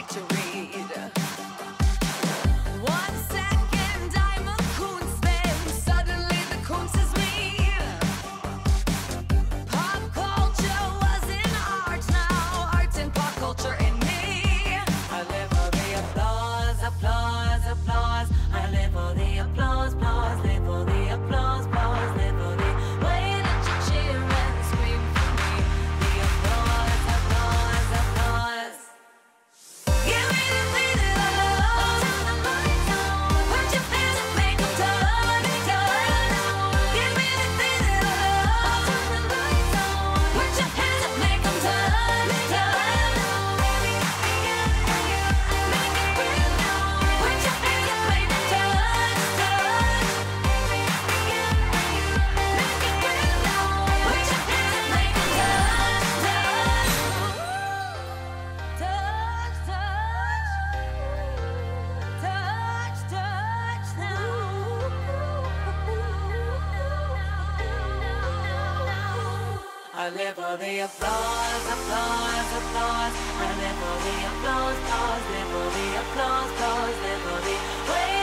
like to read. live for the applause, applause, applause. I live for the applause, applause. For the applause, applause. For the applause,